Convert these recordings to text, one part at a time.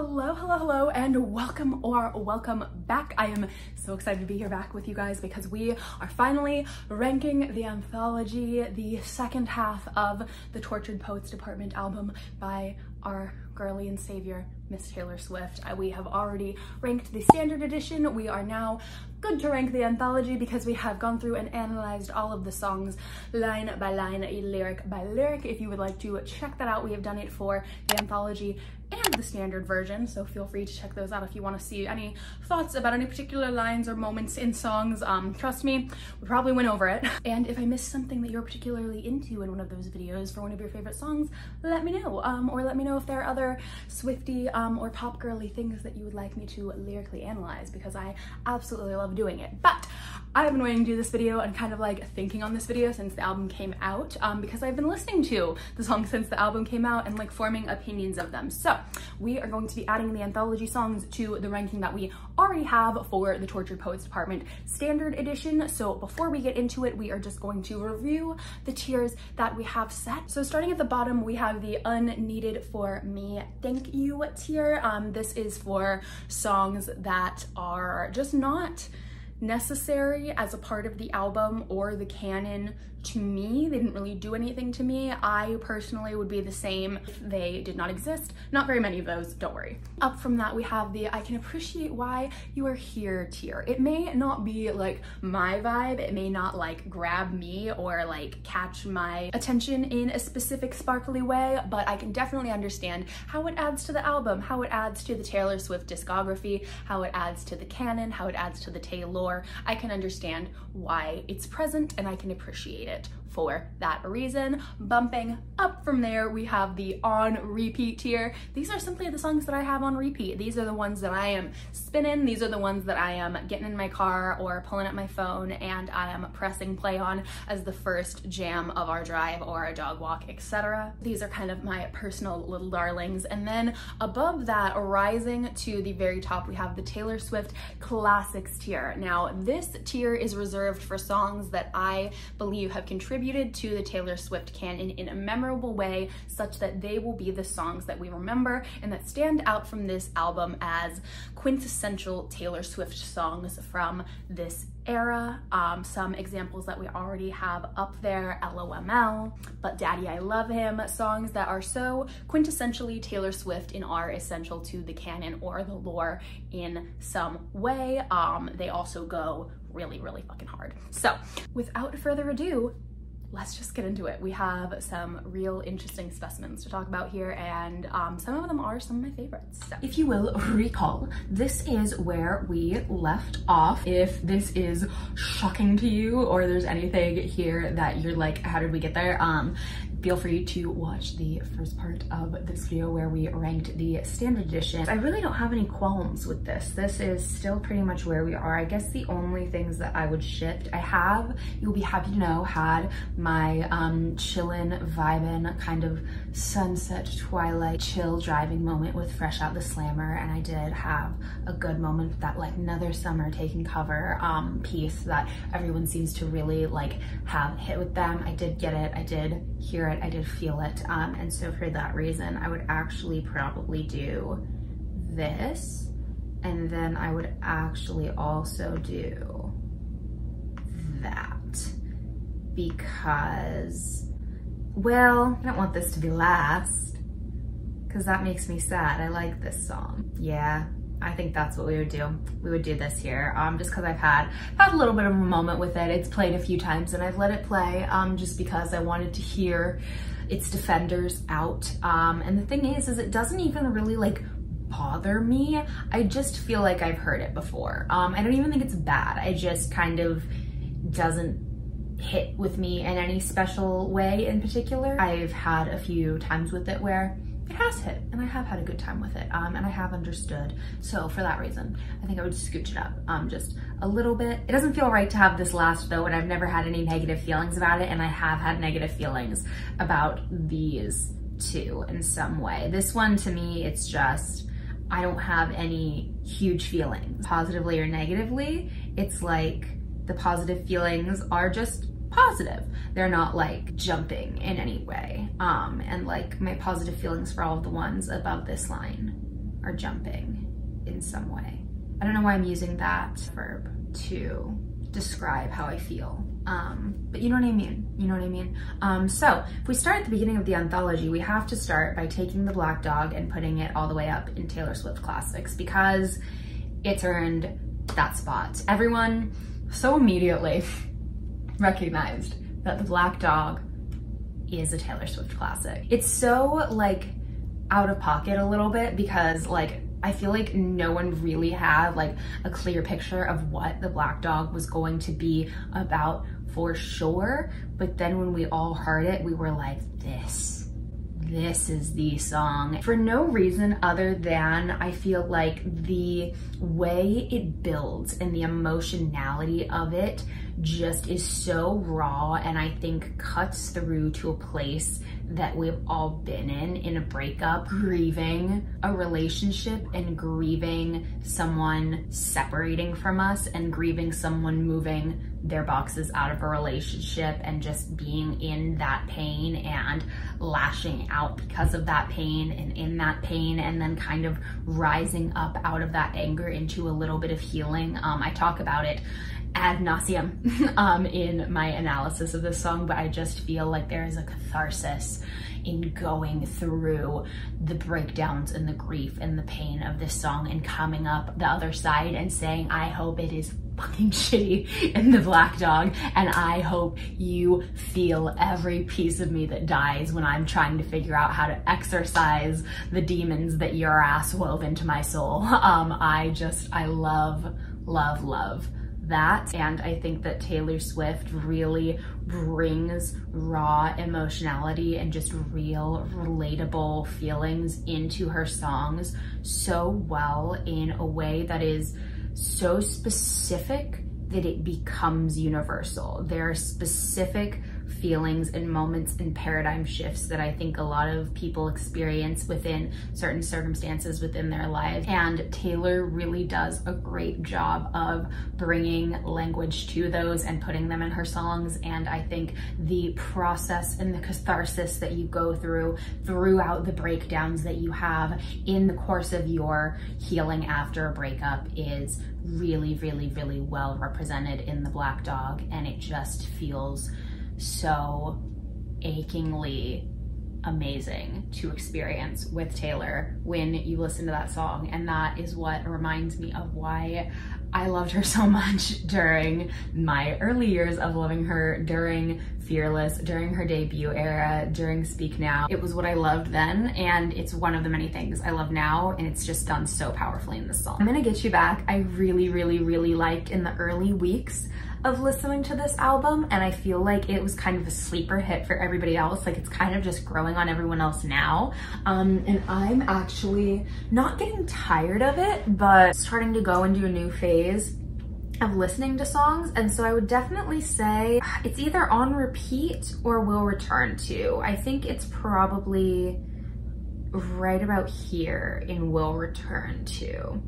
Hello, hello, hello, and welcome or welcome back. I am so excited to be here back with you guys because we are finally ranking the anthology, the second half of the Tortured Poets Department album by our girly and savior, Miss Taylor Swift. Uh, we have already ranked the standard edition. We are now good to rank the anthology because we have gone through and analyzed all of the songs line by line, lyric by lyric. If you would like to check that out, we have done it for the anthology and the standard version, so feel free to check those out if you want to see any thoughts about any particular lines or moments in songs. Um, trust me, we probably went over it. And if I missed something that you're particularly into in one of those videos for one of your favorite songs, let me know. Um, or let me know if there are other Swiftie um, or pop girly things that you would like me to lyrically analyze because I absolutely love doing it. But I've been waiting to do this video and kind of like thinking on this video since the album came out um, because I've been listening to the songs since the album came out and like forming opinions of them. So we are going to be adding the anthology songs to the ranking that we already have for the Tortured Poets Department Standard Edition. So before we get into it, we are just going to review the tiers that we have set. So starting at the bottom, we have the Unneeded for Me Thank You tier. Um, this is for songs that are just not necessary as a part of the album or the canon to me. They didn't really do anything to me. I personally would be the same if they did not exist. Not very many of those, don't worry. Up from that, we have the I can appreciate why you are here tier. It may not be like my vibe. It may not like grab me or like catch my attention in a specific sparkly way, but I can definitely understand how it adds to the album, how it adds to the Taylor Swift discography, how it adds to the canon, how it adds to the Taylor. I can understand why it's present and I can appreciate it for that reason. Bumping up from there, we have the on repeat tier. These are simply the songs that I have on repeat. These are the ones that I am spinning. These are the ones that I am getting in my car or pulling up my phone and I am pressing play on as the first jam of our drive or our dog walk, etc. These are kind of my personal little darlings. And then above that, rising to the very top, we have the Taylor Swift Classics tier. Now, this tier is reserved for songs that I believe have contributed contributed to the Taylor Swift canon in a memorable way such that they will be the songs that we remember and that stand out from this album as quintessential Taylor Swift songs from this era. Um, some examples that we already have up there, LOML, But Daddy I Love Him, songs that are so quintessentially Taylor Swift and are essential to the canon or the lore in some way. Um, they also go really, really fucking hard. So without further ado, let's just get into it. We have some real interesting specimens to talk about here and um, some of them are some of my favorites. So. If you will recall, this is where we left off. If this is shocking to you or there's anything here that you're like, how did we get there? Um, feel free to watch the first part of this video where we ranked the standard edition. I really don't have any qualms with this. This is still pretty much where we are. I guess the only things that I would shift, I have, you'll be happy to know, had my um, chillin', vibin', kind of sunset, twilight, chill driving moment with Fresh Out the Slammer. And I did have a good moment with that like another summer taking cover um, piece that everyone seems to really like have hit with them. I did get it. I did hear it, I did feel it. Um, and so for that reason, I would actually probably do this. And then I would actually also do that because, well, I don't want this to be last because that makes me sad. I like this song. Yeah, I think that's what we would do. We would do this here, um, just because I've had had a little bit of a moment with it. It's played a few times and I've let it play um, just because I wanted to hear its defenders out. Um, and the thing is, is it doesn't even really like bother me. I just feel like I've heard it before. Um, I don't even think it's bad. I just kind of doesn't hit with me in any special way in particular. I've had a few times with it where it has hit and I have had a good time with it um, and I have understood. So for that reason, I think I would scooch it up um, just a little bit. It doesn't feel right to have this last though and I've never had any negative feelings about it and I have had negative feelings about these two in some way. This one to me, it's just, I don't have any huge feelings, positively or negatively. It's like the positive feelings are just positive. They're not like jumping in any way. Um, and like my positive feelings for all of the ones above this line are jumping in some way. I don't know why I'm using that verb to describe how I feel. Um, but you know what I mean? You know what I mean? Um, so if we start at the beginning of the anthology, we have to start by taking the Black Dog and putting it all the way up in Taylor Swift Classics because it's earned that spot. Everyone so immediately recognized that the Black Dog is a Taylor Swift classic. It's so like out of pocket a little bit because like I feel like no one really had like a clear picture of what the Black Dog was going to be about for sure. But then when we all heard it, we were like, this, this is the song. For no reason other than I feel like the way it builds and the emotionality of it just is so raw and I think cuts through to a place that we've all been in in a breakup, grieving a relationship and grieving someone separating from us and grieving someone moving their boxes out of a relationship and just being in that pain and lashing out because of that pain and in that pain and then kind of rising up out of that anger into a little bit of healing. Um, I talk about it ad nauseum um, in my analysis of this song, but I just feel like there is a catharsis in going through the breakdowns and the grief and the pain of this song and coming up the other side and saying, I hope it is fucking shitty in the black dog and I hope you feel every piece of me that dies when I'm trying to figure out how to exorcise the demons that your ass wove into my soul. Um, I just, I love, love, love that. And I think that Taylor Swift really brings raw emotionality and just real relatable feelings into her songs so well in a way that is so specific that it becomes universal. There are specific feelings and moments and paradigm shifts that I think a lot of people experience within certain circumstances within their lives. And Taylor really does a great job of bringing language to those and putting them in her songs. And I think the process and the catharsis that you go through throughout the breakdowns that you have in the course of your healing after a breakup is really, really, really well represented in the Black Dog. And it just feels so achingly amazing to experience with Taylor when you listen to that song. And that is what reminds me of why I loved her so much during my early years of loving her, during Fearless, during her debut era, during Speak Now. It was what I loved then, and it's one of the many things I love now, and it's just done so powerfully in this song. I'm gonna get you back. I really, really, really liked in the early weeks of listening to this album and I feel like it was kind of a sleeper hit for everybody else. Like it's kind of just growing on everyone else now. Um, and I'm actually not getting tired of it, but starting to go into a new phase of listening to songs. And so I would definitely say it's either on repeat or will return to. I think it's probably right about here in will return to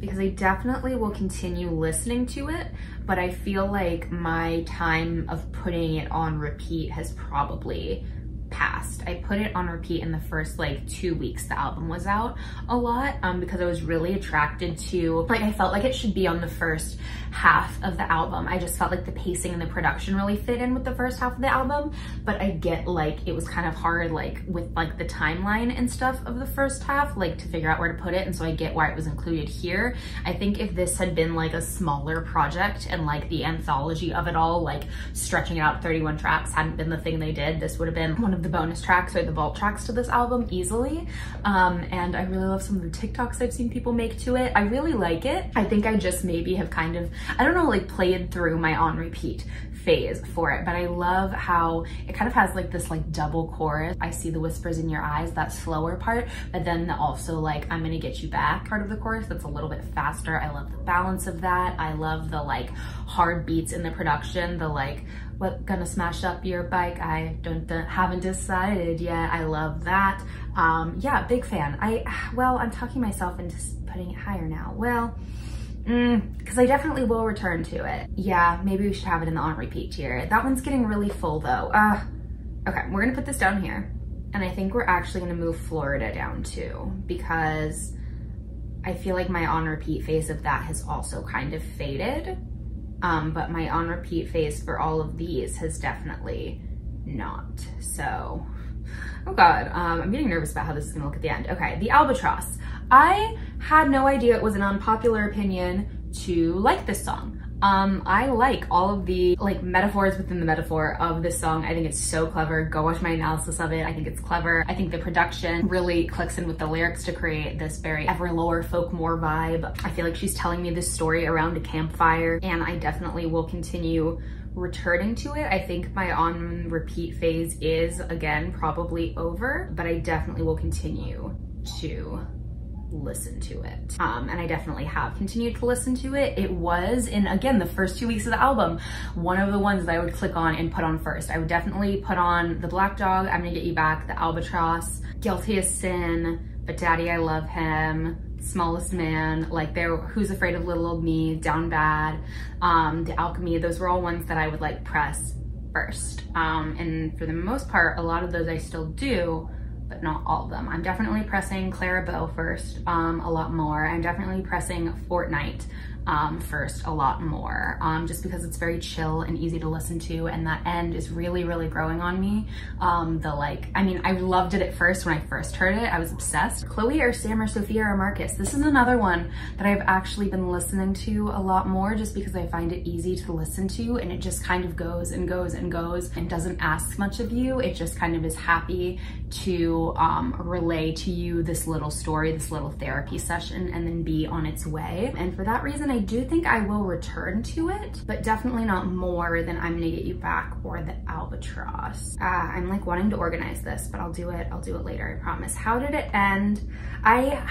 because I definitely will continue listening to it, but I feel like my time of putting it on repeat has probably passed. I put it on repeat in the first like two weeks the album was out a lot um, because I was really attracted to, like I felt like it should be on the first half of the album. I just felt like the pacing and the production really fit in with the first half of the album, but I get like it was kind of hard like with like the timeline and stuff of the first half, like to figure out where to put it. And so I get why it was included here. I think if this had been like a smaller project and like the anthology of it all, like stretching out 31 tracks hadn't been the thing they did, this would have been one of the bonus tracks or the vault tracks to this album easily. Um, and I really love some of the TikToks I've seen people make to it. I really like it. I think I just maybe have kind of, I don't know, like played through my on repeat phase for it, but I love how it kind of has like this like double chorus. I see the whispers in your eyes, that slower part, but then also like I'm gonna get you back part of the chorus that's a little bit faster. I love the balance of that. I love the like hard beats in the production, the like what gonna smash up your bike I don't, don't haven't decided yet I love that um yeah big fan I well I'm talking myself into putting it higher now well because mm, I definitely will return to it. Yeah, maybe we should have it in the on repeat tier. That one's getting really full though. Uh, okay, we're gonna put this down here. And I think we're actually gonna move Florida down too because I feel like my on repeat phase of that has also kind of faded. Um, but my on repeat phase for all of these has definitely not. So, oh God, um, I'm getting nervous about how this is gonna look at the end. Okay, the albatross. I had no idea it was an unpopular opinion to like this song. Um, I like all of the like metaphors within the metaphor of this song. I think it's so clever. Go watch my analysis of it. I think it's clever. I think the production really clicks in with the lyrics to create this very Everlore folkmore vibe. I feel like she's telling me this story around a campfire and I definitely will continue returning to it. I think my on repeat phase is again probably over, but I definitely will continue to listen to it. Um, and I definitely have continued to listen to it. It was in, again, the first two weeks of the album, one of the ones that I would click on and put on first. I would definitely put on The Black Dog, I'm Gonna Get You Back, The Albatross, Guilty as Sin, But Daddy I Love Him, Smallest Man, like there, Who's Afraid of Little Old Me, Down Bad, um, The Alchemy, those were all ones that I would like press first. Um, and for the most part, a lot of those I still do, but not all of them. I'm definitely pressing Clara first um, a lot more. I'm definitely pressing Fortnight um, first a lot more, um, just because it's very chill and easy to listen to. And that end is really, really growing on me. Um, the like, I mean, I loved it at first when I first heard it. I was obsessed. Chloe or Sam or Sophia or Marcus. This is another one that I've actually been listening to a lot more just because I find it easy to listen to and it just kind of goes and goes and goes and doesn't ask much of you. It just kind of is happy to um, relay to you this little story, this little therapy session, and then be on its way. And for that reason, I do think I will return to it, but definitely not more than I'm gonna get you back or the albatross. Uh, I'm like wanting to organize this, but I'll do it, I'll do it later, I promise. How did it end? I,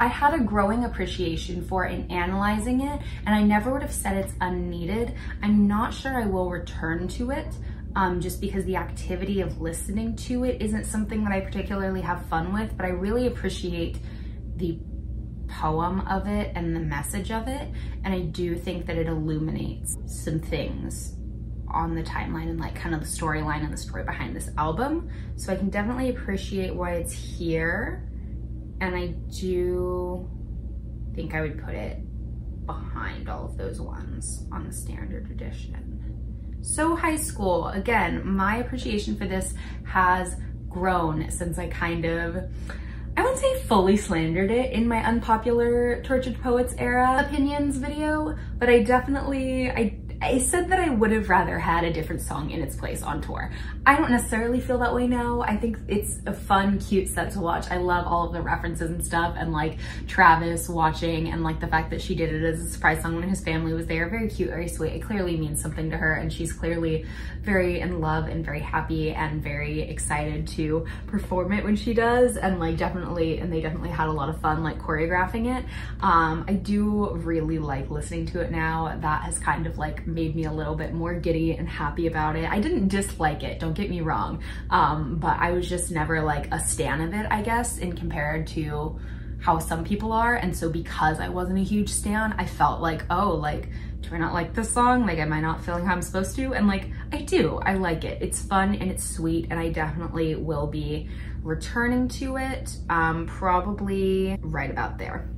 I had a growing appreciation for and analyzing it, and I never would have said it's unneeded. I'm not sure I will return to it, um, just because the activity of listening to it isn't something that I particularly have fun with, but I really appreciate the poem of it and the message of it. And I do think that it illuminates some things on the timeline and like kind of the storyline and the story behind this album. So I can definitely appreciate why it's here. And I do think I would put it behind all of those ones on the standard edition. So high school, again, my appreciation for this has grown since I kind of, I wouldn't say fully slandered it in my unpopular Tortured Poets era opinions video, but I definitely, I I said that I would have rather had a different song in its place on tour. I don't necessarily feel that way now. I think it's a fun, cute set to watch. I love all of the references and stuff and like Travis watching and like the fact that she did it as a surprise song when his family was there. Very cute, very sweet. It clearly means something to her and she's clearly very in love and very happy and very excited to perform it when she does and like definitely, and they definitely had a lot of fun like choreographing it. Um, I do really like listening to it now. That has kind of like made me a little bit more giddy and happy about it. I didn't dislike it, don't get me wrong, um, but I was just never like a stan of it, I guess, in compared to how some people are. And so because I wasn't a huge stan, I felt like, oh, like, do I not like this song? Like, am I not feeling how I'm supposed to? And like, I do, I like it. It's fun and it's sweet and I definitely will be returning to it, um, probably right about there.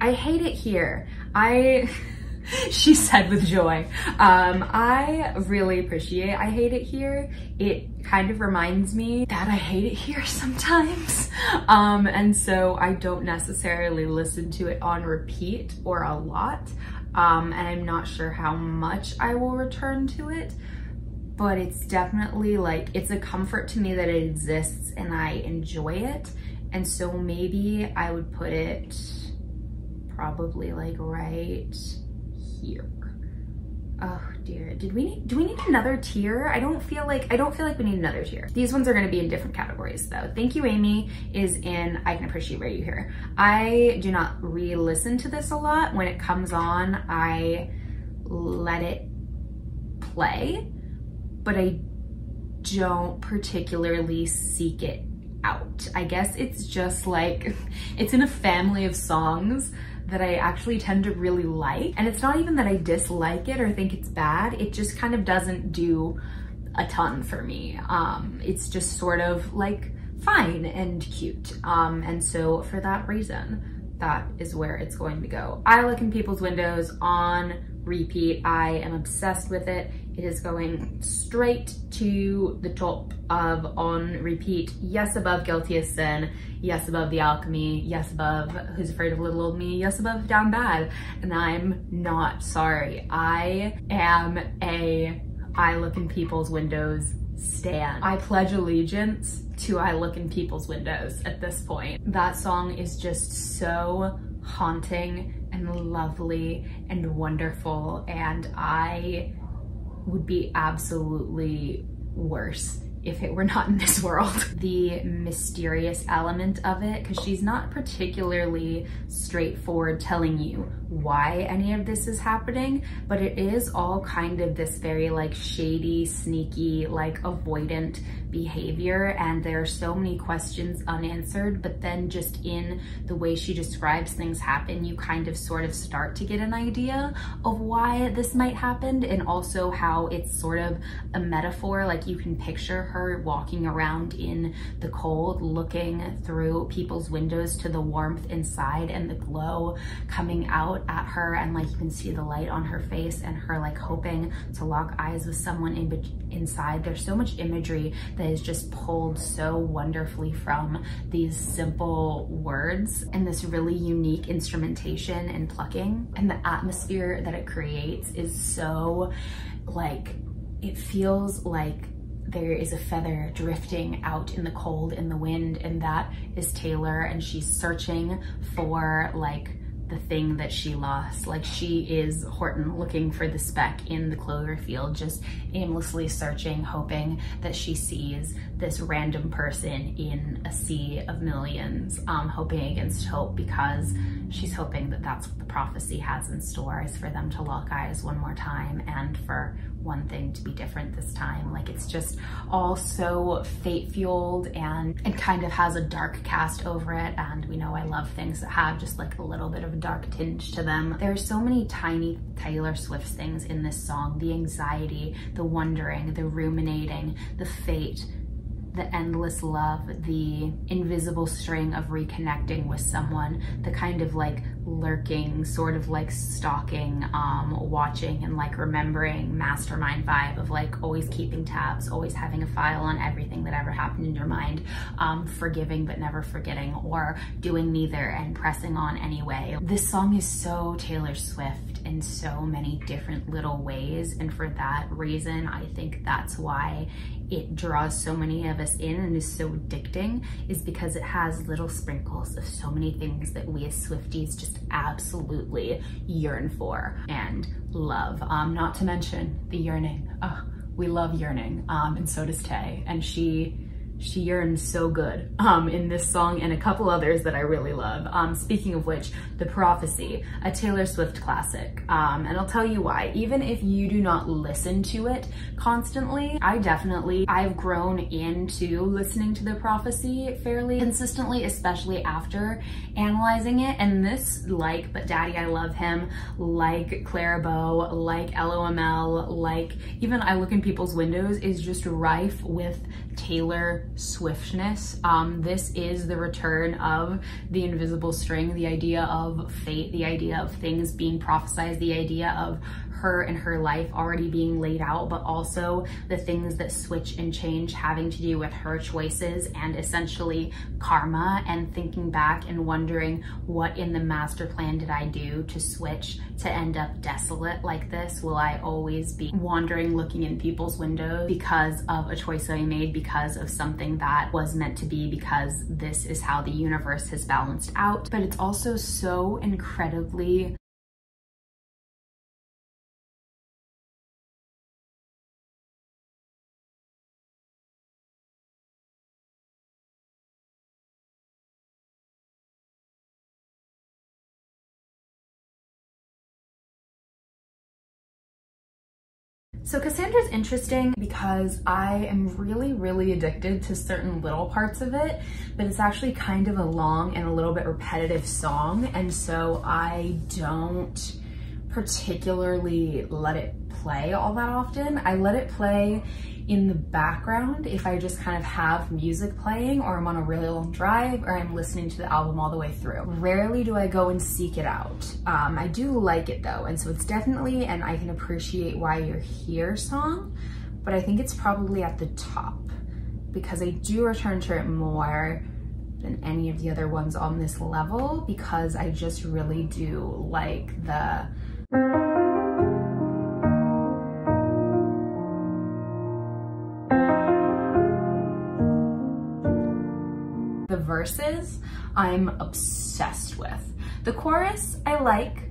I hate it here. I, she said with joy. Um, I really appreciate I Hate It Here. It kind of reminds me that I hate it here sometimes. Um, and so I don't necessarily listen to it on repeat or a lot. Um, and I'm not sure how much I will return to it, but it's definitely like, it's a comfort to me that it exists and I enjoy it. And so maybe I would put it probably like right here. Oh dear, did we need, do we need another tier? I don't feel like, I don't feel like we need another tier. These ones are gonna be in different categories though. Thank You Amy is in I Can Appreciate Where You Here. I do not re-listen to this a lot. When it comes on, I let it play, but I don't particularly seek it out. I guess it's just like, it's in a family of songs that I actually tend to really like. And it's not even that I dislike it or think it's bad, it just kind of doesn't do a ton for me. Um, it's just sort of like fine and cute. Um, and so for that reason, that is where it's going to go. I look in people's windows on repeat. I am obsessed with it. It is going straight to the top of on repeat. Yes, above Guilty as Sin. Yes, above The Alchemy. Yes, above Who's Afraid of Little Old Me. Yes, above Down Bad. And I'm not sorry. I am a I look in people's windows stand. I pledge allegiance to I look in people's windows at this point. That song is just so haunting and lovely and wonderful and I would be absolutely worse if it were not in this world. the mysterious element of it, because she's not particularly straightforward telling you why any of this is happening, but it is all kind of this very like shady, sneaky, like avoidant behavior. And there are so many questions unanswered, but then just in the way she describes things happen, you kind of sort of start to get an idea of why this might happen and also how it's sort of a metaphor. Like you can picture her walking around in the cold, looking through people's windows to the warmth inside and the glow coming out at her and like you can see the light on her face and her like hoping to lock eyes with someone in inside. There's so much imagery that is just pulled so wonderfully from these simple words and this really unique instrumentation and plucking. And the atmosphere that it creates is so like it feels like there is a feather drifting out in the cold in the wind and that is Taylor and she's searching for like the thing that she lost. Like she is Horton looking for the speck in the clover field, just aimlessly searching, hoping that she sees this random person in a sea of millions, um, hoping against hope because she's hoping that that's what the prophecy has in store is for them to lock eyes one more time and for one thing to be different this time. Like it's just all so fate fueled and it kind of has a dark cast over it. And we know I love things that have just like a little bit of a dark tinge to them. There are so many tiny Taylor Swift things in this song. The anxiety, the wondering, the ruminating, the fate, the endless love, the invisible string of reconnecting with someone, the kind of like lurking, sort of like stalking, um, watching and like remembering mastermind vibe of like always keeping tabs, always having a file on everything that ever happened in your mind, um, forgiving but never forgetting, or doing neither and pressing on anyway. This song is so Taylor Swift in so many different little ways, and for that reason, I think that's why it draws so many of us in and is so addicting is because it has little sprinkles of so many things that we as Swifties just absolutely yearn for and love. Um, not to mention the yearning. Oh, we love yearning, um, and so does Tay. And she she yearns so good um, in this song and a couple others that I really love. Um, speaking of which, The Prophecy, a Taylor Swift classic. Um, and I'll tell you why. Even if you do not listen to it constantly, I definitely, I've grown into listening to The Prophecy fairly consistently, especially after analyzing it. And this, like But Daddy I Love Him, like Clara Bow, like LOML, like even I Look in People's Windows is just rife with Taylor swiftness. Um, this is the return of the invisible string, the idea of fate, the idea of things being prophesized, the idea of her and her life already being laid out, but also the things that switch and change having to do with her choices and essentially karma and thinking back and wondering what in the master plan did I do to switch to end up desolate like this? Will I always be wandering looking in people's windows because of a choice I made because of something that was meant to be because this is how the universe has balanced out. But it's also so incredibly So Cassandra's interesting because I am really, really addicted to certain little parts of it, but it's actually kind of a long and a little bit repetitive song. And so I don't particularly let it play all that often. I let it play in the background if I just kind of have music playing or I'm on a really long drive or I'm listening to the album all the way through. Rarely do I go and seek it out. Um, I do like it though, and so it's definitely and I can appreciate why you're here song, but I think it's probably at the top because I do return to it more than any of the other ones on this level because I just really do like the The verses I'm obsessed with. The chorus I like,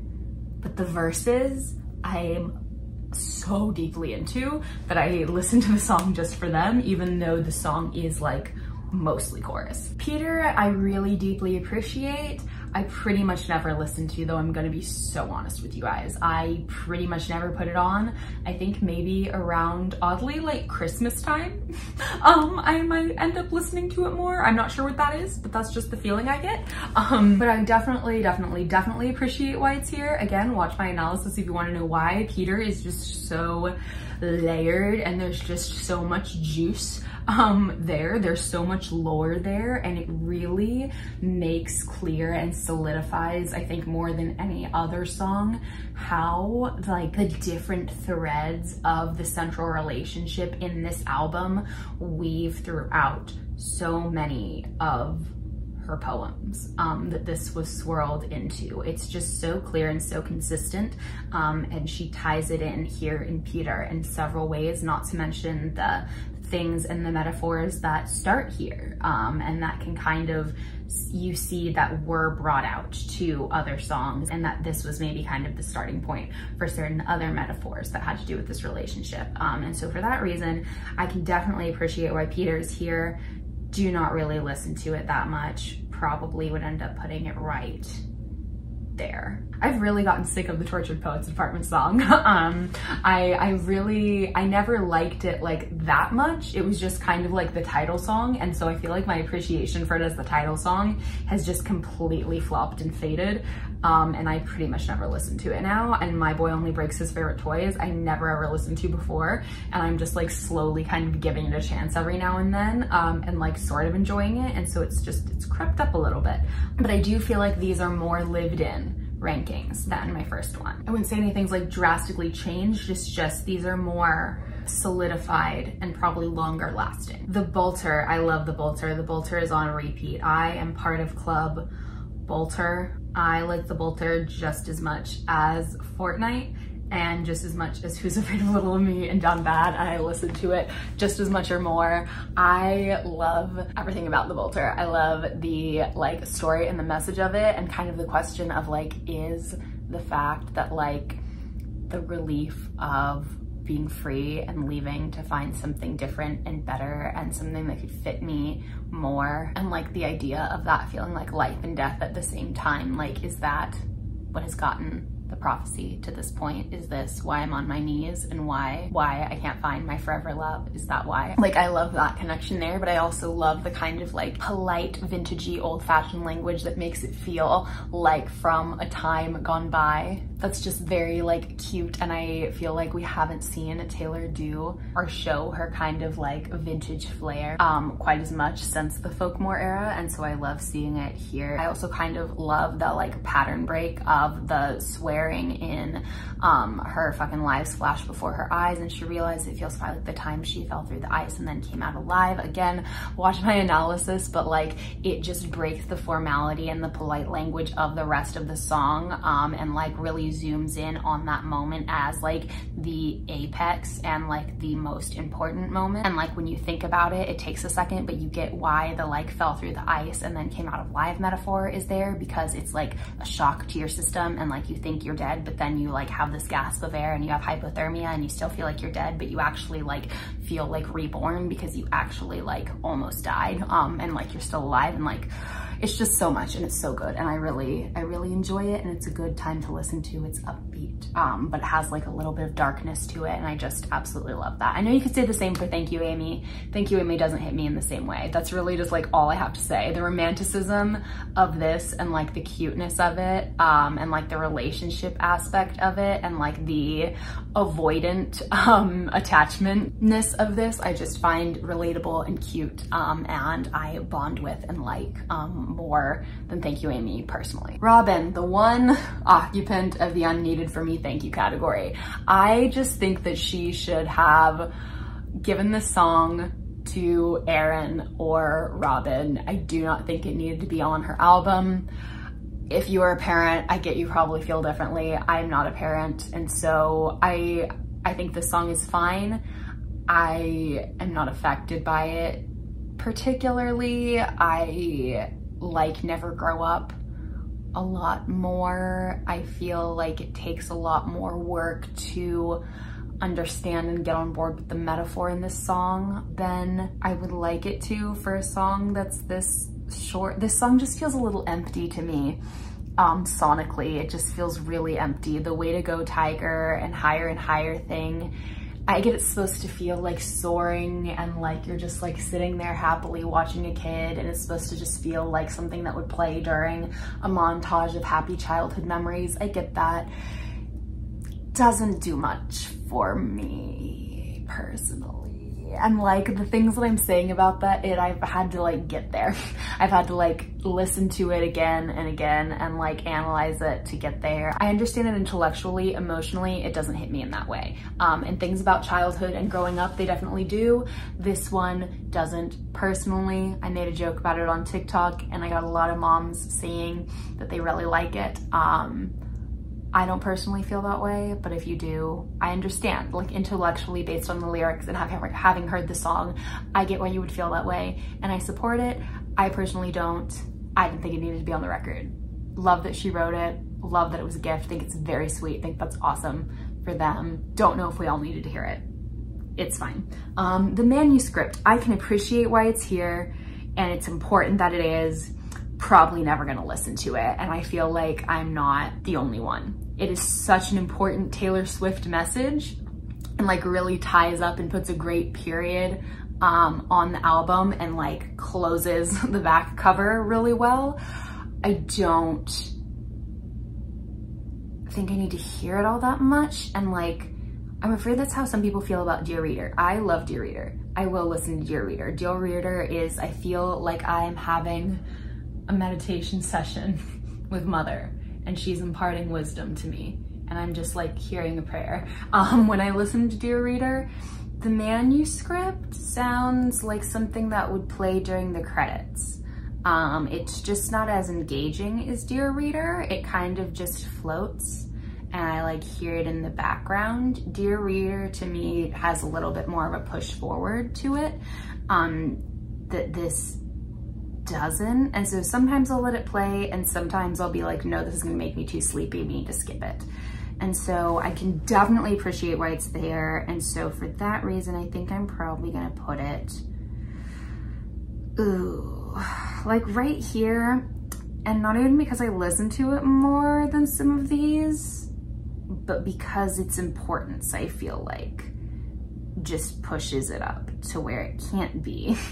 but the verses I'm so deeply into that I listen to the song just for them, even though the song is like mostly chorus. Peter, I really deeply appreciate. I pretty much never listen to though I'm gonna be so honest with you guys. I pretty much never put it on. I think maybe around oddly like Christmas time um, I might end up listening to it more. I'm not sure what that is but that's just the feeling I get. Um, but I definitely definitely definitely appreciate why it's here. Again watch my analysis if you want to know why. Peter is just so layered and there's just so much juice um, there. There's so much lore there and it really makes clear and solidifies, I think more than any other song, how like the different threads of the central relationship in this album weave throughout so many of her poems um, that this was swirled into. It's just so clear and so consistent. Um, and she ties it in here in Peter in several ways, not to mention the things and the metaphors that start here um, and that can kind of you see that were brought out to other songs and that this was maybe kind of the starting point for certain other metaphors that had to do with this relationship. Um, and so for that reason, I can definitely appreciate why Peter's here. Do not really listen to it that much. Probably would end up putting it right there. I've really gotten sick of the Tortured Poets Department song. um, I, I really, I never liked it like that much. It was just kind of like the title song. And so I feel like my appreciation for it as the title song has just completely flopped and faded. Um, and I pretty much never listen to it now. And My Boy Only Breaks His Favorite Toys, I never ever listened to before. And I'm just like slowly kind of giving it a chance every now and then um, and like sort of enjoying it. And so it's just, it's crept up a little bit. But I do feel like these are more lived in rankings than my first one. I wouldn't say anything's like drastically changed, it's just these are more solidified and probably longer lasting. The Bolter, I love the Bolter. The Bolter is on repeat. I am part of Club Bolter. I like the Bolter just as much as Fortnight and just as much as Who's Afraid of Little Me and Down Bad, I listen to it just as much or more. I love everything about The Bolter. I love the like story and the message of it and kind of the question of like, is the fact that like the relief of being free and leaving to find something different and better and something that could fit me more and like the idea of that feeling like life and death at the same time like is that what has gotten the prophecy to this point is this why I'm on my knees and why why I can't find my forever love is that why. Like I love that connection there but I also love the kind of like polite vintagey old-fashioned language that makes it feel like from a time gone by that's just very like cute and I feel like we haven't seen Taylor do or show her kind of like vintage flair um, quite as much since the Folkmore era and so I love seeing it here. I also kind of love the like pattern break of the swearing in um, her fucking lives flash before her eyes and she realized it feels like the time she fell through the ice and then came out alive. Again, watch my analysis but like it just breaks the formality and the polite language of the rest of the song um, and like really zooms in on that moment as like the apex and like the most important moment. And like when you think about it, it takes a second, but you get why the like fell through the ice and then came out of live metaphor is there because it's like a shock to your system and like you think you're dead, but then you like have this gasp of air and you have hypothermia and you still feel like you're dead, but you actually like feel like reborn because you actually like almost died um, and like you're still alive and like it's just so much and it's so good. And I really, I really enjoy it and it's a good time to listen to. It's upbeat, um, but it has like a little bit of darkness to it. And I just absolutely love that. I know you could say the same for Thank You, Amy. Thank You, Amy doesn't hit me in the same way. That's really just like all I have to say. The romanticism of this and like the cuteness of it um, and like the relationship aspect of it and like the avoidant um, attachmentness of this, I just find relatable and cute um, and I bond with and like um, more than Thank You Amy personally. Robin, the one occupant of the unneeded for me thank you category. I just think that she should have given this song to Aaron or Robin. I do not think it needed to be on her album. If you are a parent, I get you probably feel differently. I'm not a parent, and so I I think this song is fine. I am not affected by it particularly. I like Never Grow Up a lot more. I feel like it takes a lot more work to understand and get on board with the metaphor in this song than I would like it to for a song that's this short. This song just feels a little empty to me. Um, sonically, it just feels really empty. The Way to Go Tiger and Higher and Higher thing I get it's supposed to feel like soaring and like you're just like sitting there happily watching a kid and it's supposed to just feel like something that would play during a montage of happy childhood memories. I get that. Doesn't do much for me personally and like the things that I'm saying about that, it I've had to like get there. I've had to like listen to it again and again and like analyze it to get there. I understand it intellectually, emotionally, it doesn't hit me in that way. Um, and things about childhood and growing up, they definitely do. This one doesn't personally. I made a joke about it on TikTok and I got a lot of moms saying that they really like it. Um, I don't personally feel that way, but if you do, I understand, like intellectually based on the lyrics and having having heard the song, I get why you would feel that way and I support it. I personally don't. I didn't think it needed to be on the record. Love that she wrote it. Love that it was a gift. Think it's very sweet. Think that's awesome for them. Don't know if we all needed to hear it. It's fine. Um, the manuscript, I can appreciate why it's here and it's important that it is probably never gonna listen to it. And I feel like I'm not the only one. It is such an important Taylor Swift message and like really ties up and puts a great period um, on the album and like closes the back cover really well. I don't think I need to hear it all that much. And like, I'm afraid that's how some people feel about Dear Reader. I love Dear Reader. I will listen to Dear Reader. Dear Reader is, I feel like I'm having a meditation session with mother and she's imparting wisdom to me. And I'm just like hearing a prayer. Um, when I listen to Dear Reader, the manuscript sounds like something that would play during the credits. Um, it's just not as engaging as Dear Reader. It kind of just floats and I like hear it in the background. Dear Reader to me has a little bit more of a push forward to it. Um, that this doesn't. And so sometimes I'll let it play and sometimes I'll be like, no, this is gonna make me too sleepy, we need to skip it. And so I can definitely appreciate why it's there. And so for that reason, I think I'm probably gonna put it, ooh, like right here. And not even because I listen to it more than some of these, but because its importance, I feel like just pushes it up to where it can't be.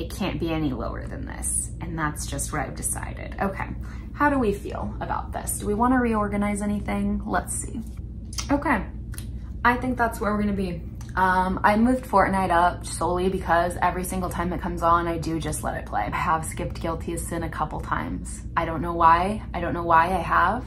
it can't be any lower than this. And that's just what I've decided. Okay, how do we feel about this? Do we wanna reorganize anything? Let's see. Okay, I think that's where we're gonna be. Um, I moved Fortnight up solely because every single time it comes on, I do just let it play. I have skipped Guilty as Sin a couple times. I don't know why. I don't know why I have.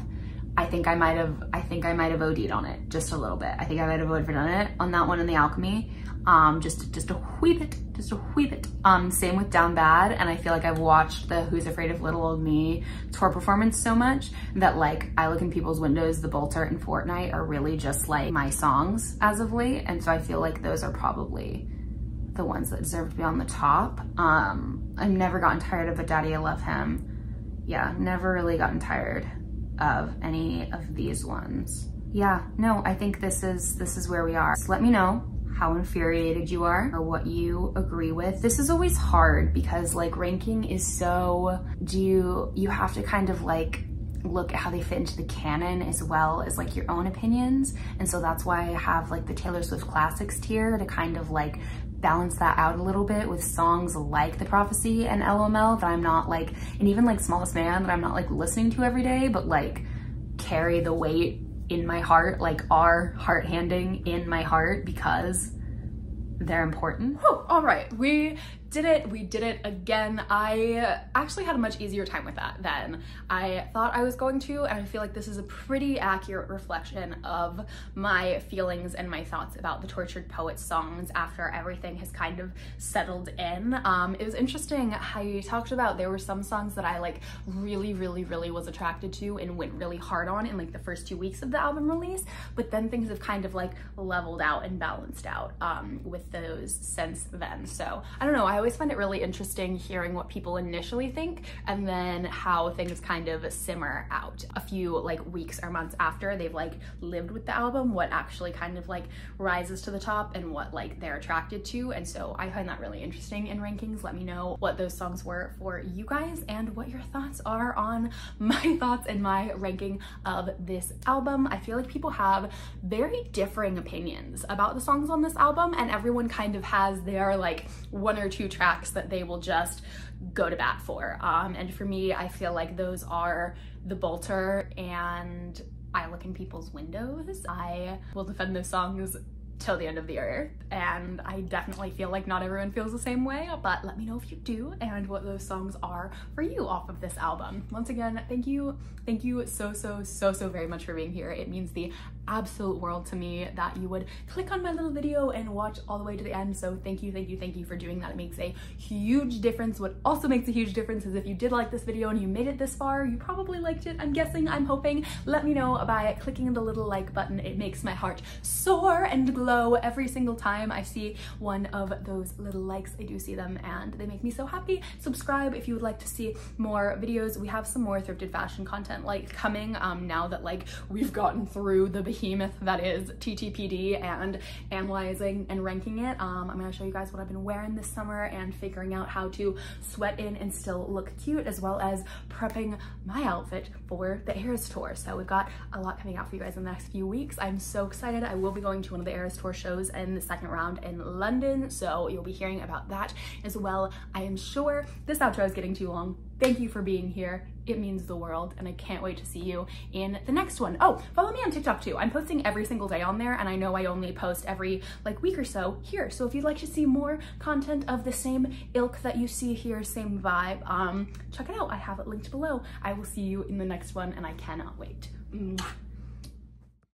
I think I might have, I think I might have OD'd on it just a little bit. I think I might have overdone it on that one in the Alchemy um, just, just a wee bit, just a wee bit. Um, same with Down Bad, and I feel like I've watched the Who's Afraid of Little Old Me tour performance so much that like I look in people's windows, The Bolter and Fortnight are really just like my songs as of late, and so I feel like those are probably the ones that deserve to be on the top. Um, I've never gotten tired of But Daddy I Love Him. Yeah, never really gotten tired of any of these ones. Yeah, no, I think this is this is where we are. So let me know how infuriated you are or what you agree with. This is always hard because like ranking is so, do you, you have to kind of like look at how they fit into the canon as well as like your own opinions. And so that's why I have like the Taylor Swift classics tier to kind of like balance that out a little bit with songs like The Prophecy and LML that I'm not like, and even like Smallest Man that I'm not like listening to every day, but like carry the weight in my heart, like are heart handing in my heart because they're important. Whew, all right, we did it, we did it again. I actually had a much easier time with that than I thought I was going to, and I feel like this is a pretty accurate reflection of my feelings and my thoughts about the Tortured Poet songs after everything has kind of settled in. Um, it was interesting how you talked about there were some songs that I like really, really, really was attracted to and went really hard on in like the first two weeks of the album release, but then things have kind of like leveled out and balanced out um, with those since then. So I don't know, I always find it really interesting hearing what people initially think and then how things kind of simmer out a few like weeks or months after they've like lived with the album, what actually kind of like rises to the top and what like they're attracted to. And so I find that really interesting in rankings. Let me know what those songs were for you guys and what your thoughts are on my thoughts and my ranking of this album. I feel like people have very differing opinions about the songs on this album and everyone kind of has their like one or two tracks that they will just go to bat for. Um, and for me, I feel like those are The Bolter and I Look in People's Windows. I will defend those songs till the end of the earth and I definitely feel like not everyone feels the same way but let me know if you do and what those songs are for you off of this album. Once again thank you thank you so so so so very much for being here it means the absolute world to me that you would click on my little video and watch all the way to the end. So thank you thank you thank you for doing that. It makes a huge difference. What also makes a huge difference is if you did like this video and you made it this far you probably liked it. I'm guessing I'm hoping. Let me know by clicking the little like button. It makes my heart soar and glow every single time I see one of those little likes. I do see them and they make me so happy. Subscribe if you would like to see more videos. We have some more thrifted fashion content like coming um now that like we've gotten through the behemoth that is TTPD and analyzing and ranking it. Um, I'm gonna show you guys what I've been wearing this summer and figuring out how to sweat in and still look cute as well as prepping my outfit for the Eras Tour. So we've got a lot coming out for you guys in the next few weeks. I'm so excited. I will be going to one of the Eras Tour shows in the second round in London. So you'll be hearing about that as well. I am sure this outro is getting too long. Thank you for being here. It means the world and I can't wait to see you in the next one. Oh, follow me on TikTok too. I'm posting every single day on there and I know I only post every like week or so here. So if you'd like to see more content of the same ilk that you see here, same vibe, um, check it out. I have it linked below. I will see you in the next one and I cannot wait. Mwah.